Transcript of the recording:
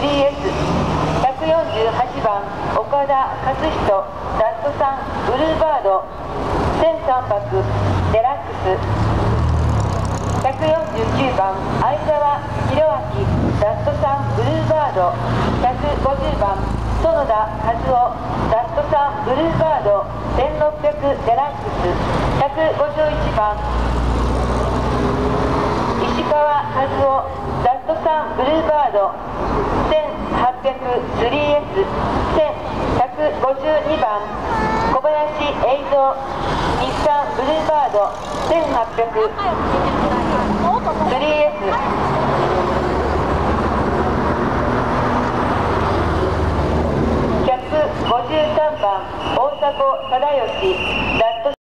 3S148 番岡田勝人ラットさんブルーバード1003泊デラックス。149番相沢弘明ラットさんブルーバード。150番園田和夫ラットさんブルーバード。1600デラックス。151番石川和夫ブルーバード 1800-3S1152 番。小林栄三日産ブルーバード 1800-3S 153番。大迫忠義ラット